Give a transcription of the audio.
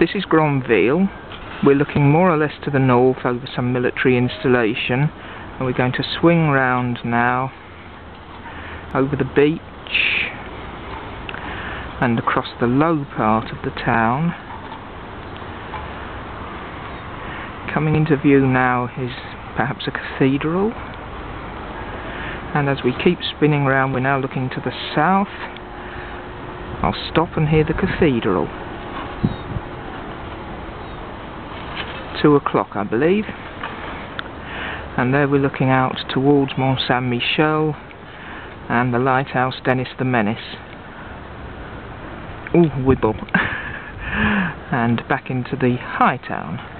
This is Granville. We're looking more or less to the north over some military installation and we're going to swing round now over the beach and across the low part of the town. Coming into view now is perhaps a cathedral and as we keep spinning round we're now looking to the south. I'll stop and hear the cathedral. Two o'clock I believe. And there we're looking out towards Mont Saint Michel and the lighthouse Dennis the Menace. Ooh wibble and back into the high town